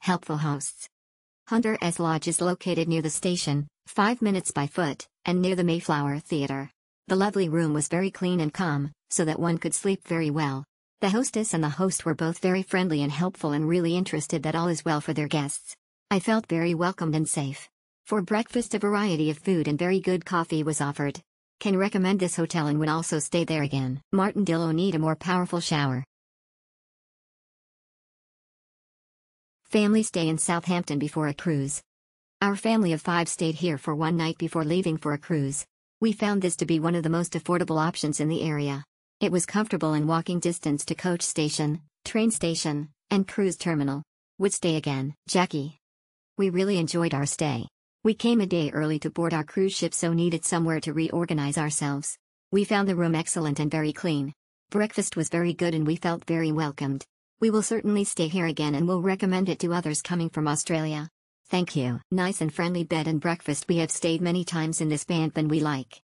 helpful hosts. Hunters Lodge is located near the station, 5 minutes by foot, and near the Mayflower Theater. The lovely room was very clean and calm, so that one could sleep very well. The hostess and the host were both very friendly and helpful and really interested that all is well for their guests. I felt very welcomed and safe. For breakfast a variety of food and very good coffee was offered. Can recommend this hotel and would also stay there again. Martin Martindale need a more powerful shower. Family stay in Southampton before a cruise. Our family of five stayed here for one night before leaving for a cruise. We found this to be one of the most affordable options in the area. It was comfortable in walking distance to coach station, train station, and cruise terminal. Would stay again. Jackie. We really enjoyed our stay. We came a day early to board our cruise ship so needed somewhere to reorganize ourselves. We found the room excellent and very clean. Breakfast was very good and we felt very welcomed. We will certainly stay here again and will recommend it to others coming from Australia. Thank you. Nice and friendly bed and breakfast We have stayed many times in this band and we like.